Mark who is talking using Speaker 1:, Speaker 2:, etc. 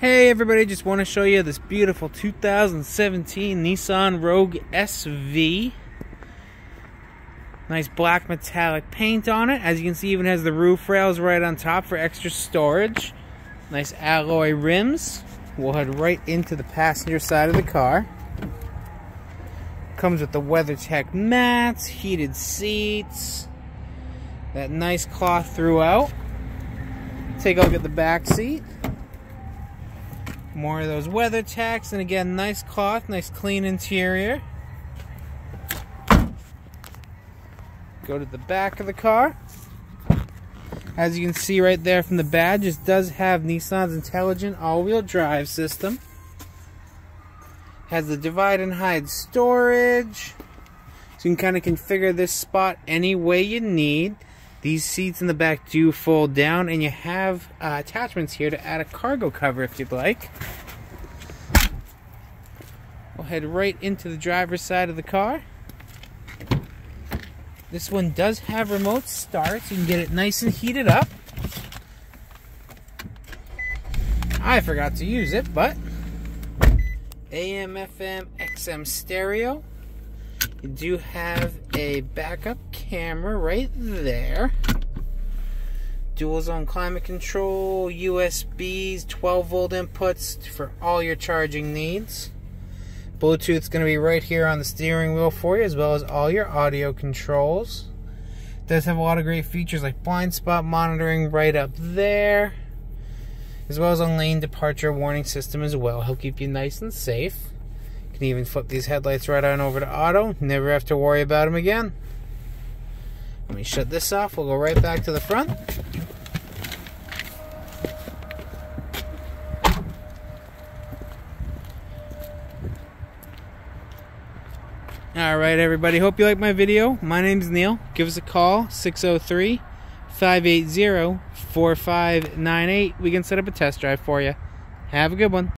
Speaker 1: Hey everybody, just want to show you this beautiful 2017 Nissan Rogue SV. Nice black metallic paint on it. As you can see, even has the roof rails right on top for extra storage. Nice alloy rims. We'll head right into the passenger side of the car. Comes with the WeatherTech mats, heated seats, that nice cloth throughout. Take a look at the back seat. More of those WeatherTechs, and again, nice cloth, nice clean interior. Go to the back of the car. As you can see right there from the badge, it does have Nissan's intelligent all-wheel drive system. Has the divide and hide storage. So you can kind of configure this spot any way you need. These seats in the back do fold down, and you have uh, attachments here to add a cargo cover if you'd like. We'll head right into the driver's side of the car. This one does have remote start, so you can get it nice and heated up. I forgot to use it, but AM, FM, XM stereo. You do have a backup camera right there. Dual zone climate control, USBs, 12 volt inputs for all your charging needs. Bluetooth's going to be right here on the steering wheel for you, as well as all your audio controls. It does have a lot of great features like blind spot monitoring right up there, as well as a lane departure warning system as well. He'll keep you nice and safe. Can even flip these headlights right on over to auto. Never have to worry about them again. Let me shut this off. We'll go right back to the front. Alright, everybody. Hope you like my video. My name's Neil. Give us a call 603 580 4598. We can set up a test drive for you. Have a good one.